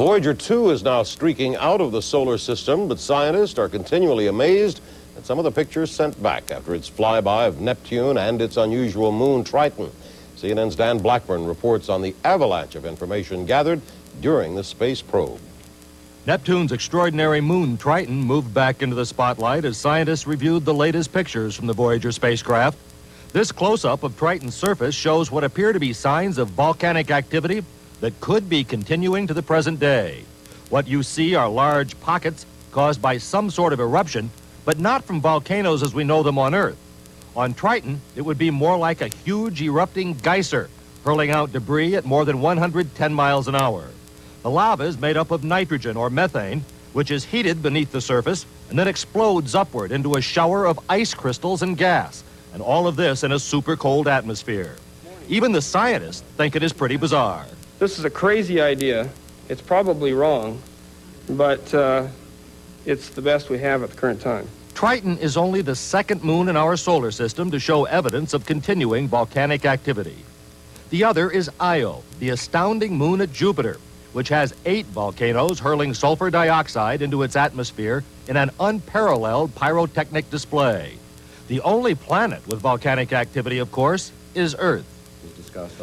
Voyager 2 is now streaking out of the solar system, but scientists are continually amazed at some of the pictures sent back after its flyby of Neptune and its unusual moon Triton. CNN's Dan Blackburn reports on the avalanche of information gathered during the space probe. Neptune's extraordinary moon Triton moved back into the spotlight as scientists reviewed the latest pictures from the Voyager spacecraft. This close-up of Triton's surface shows what appear to be signs of volcanic activity that could be continuing to the present day. What you see are large pockets caused by some sort of eruption, but not from volcanoes as we know them on Earth. On Triton, it would be more like a huge erupting geyser, hurling out debris at more than 110 miles an hour. The lava is made up of nitrogen or methane, which is heated beneath the surface and then explodes upward into a shower of ice crystals and gas, and all of this in a super cold atmosphere. Even the scientists think it is pretty bizarre. This is a crazy idea. It's probably wrong, but uh, it's the best we have at the current time. Triton is only the second moon in our solar system to show evidence of continuing volcanic activity. The other is Io, the astounding moon at Jupiter, which has eight volcanoes hurling sulfur dioxide into its atmosphere in an unparalleled pyrotechnic display. The only planet with volcanic activity, of course, is Earth.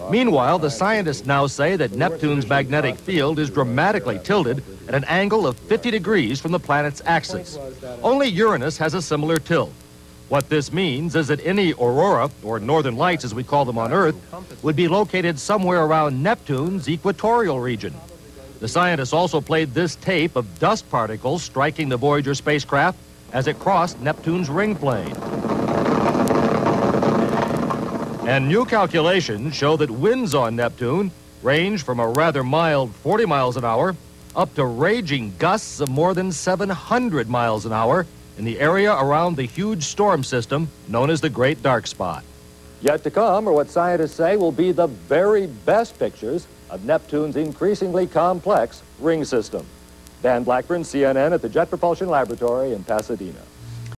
Meanwhile, the scientists now say that Neptune's magnetic field is dramatically tilted at an angle of 50 degrees from the planet's axis. Only Uranus has a similar tilt. What this means is that any aurora, or northern lights as we call them on Earth, would be located somewhere around Neptune's equatorial region. The scientists also played this tape of dust particles striking the Voyager spacecraft as it crossed Neptune's ring plane. And new calculations show that winds on Neptune range from a rather mild 40 miles an hour up to raging gusts of more than 700 miles an hour in the area around the huge storm system known as the Great Dark Spot. Yet to come are what scientists say will be the very best pictures of Neptune's increasingly complex ring system. Dan Blackburn, CNN at the Jet Propulsion Laboratory in Pasadena.